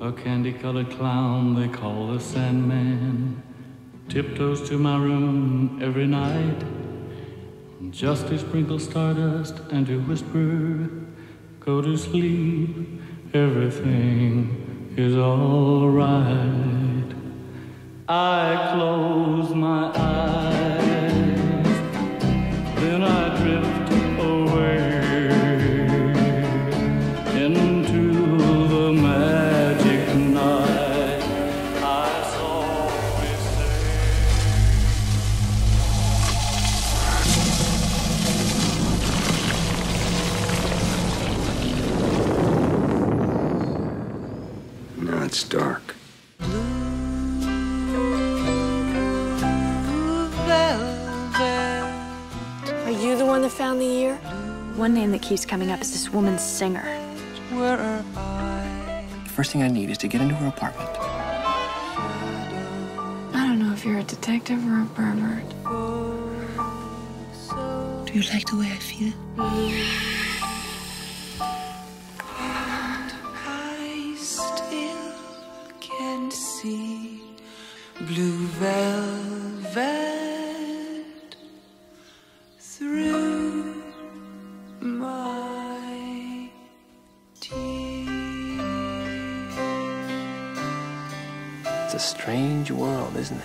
A candy-colored clown they call the Sandman. Tiptoes to my room every night. Just to sprinkle stardust and to whisper, "Go to sleep, everything is all right." I close it's dark. Are you the one that found the ear? One name that keeps coming up is this woman singer. The first thing I need is to get into her apartment. I don't know if you're a detective or a pervert. Do you like the way I feel? Blue velvet through my tears. It's a strange world, isn't it?